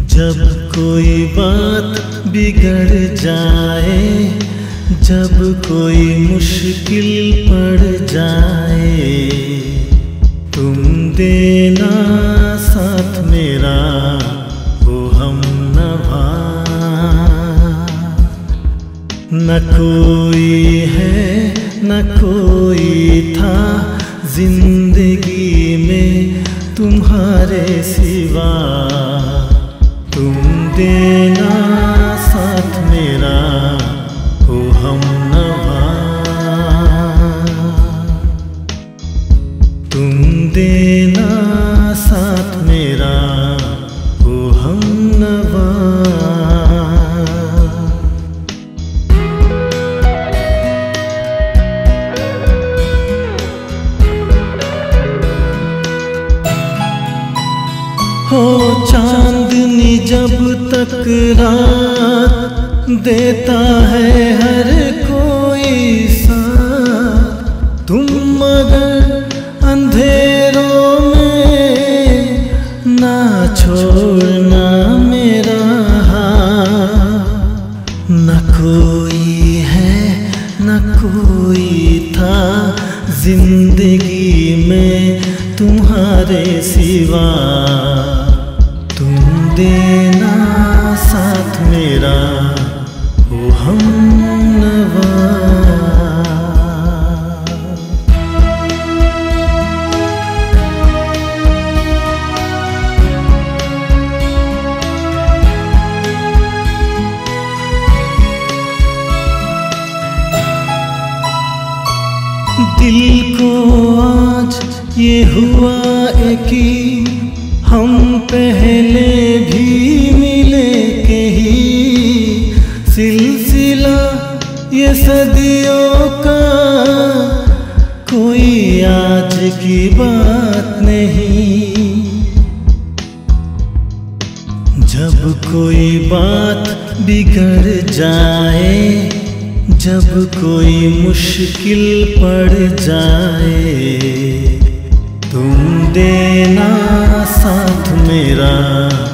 जब कोई बात बिगड़ जाए, जब कोई मुश्किल पड़ जाए, तुम देना साथ मेरा, वो हम नभा न कोई है, न कोई था ज़िंदगी में तुम्हारे सिवा। तुम देना साथ मेरा हो हम तुम देना साथ मेरा हो चांदनी जब तक रात देता है हर कोई साथ। तुम मगर अंधेरों में ना छोड़ना मेरा तुम्हारे सिवा। तुम देना साथ मेरा हो हम दिल को ये हुआ है। कि हम पहले भी मिले कहीं। सिलसिला ये सदियों का। कोई आज की बात नहीं। जब कोई बात बिगड़ जाए, जब कोई मुश्किल पड़ जाए Ram